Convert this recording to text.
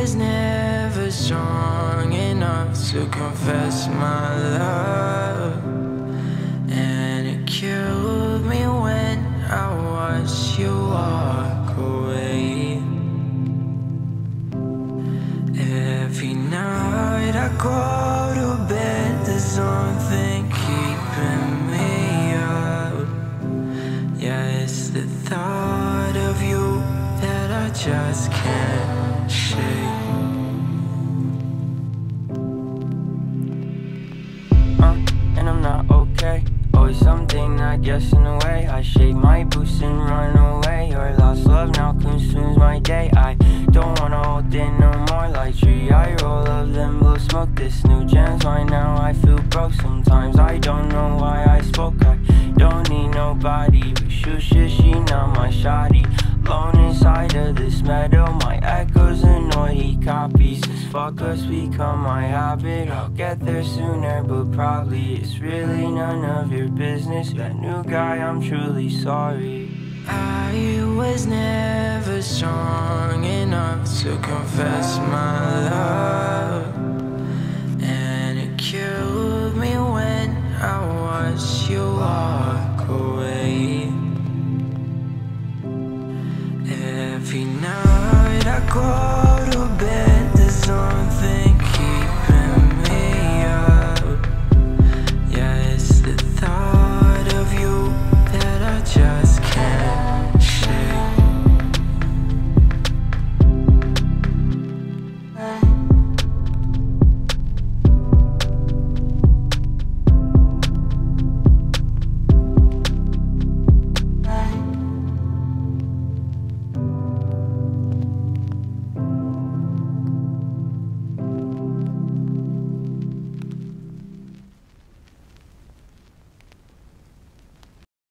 was never strong enough to confess my love. And it killed me when I watched you walk away. Every night I go to bed, there's something keeping me up. Yeah, it's the thought of you that I just can't Always something, I guess, in a way. I shake my boots and run away. Your lost love now consumes my day. I don't wanna hold it no more. Like tree, I roll up, then blow smoke. This new gen's mine now. I feel broke sometimes. I don't know why I spoke. I don't need nobody. But shoot shit, she not my shoddy. Alone inside of this meadow, my echoes annoy. Copies. Fuck us become my habit. I'll get there sooner, but probably it's really none of your business. That new guy, I'm truly sorry. I was never strong enough to confess my love.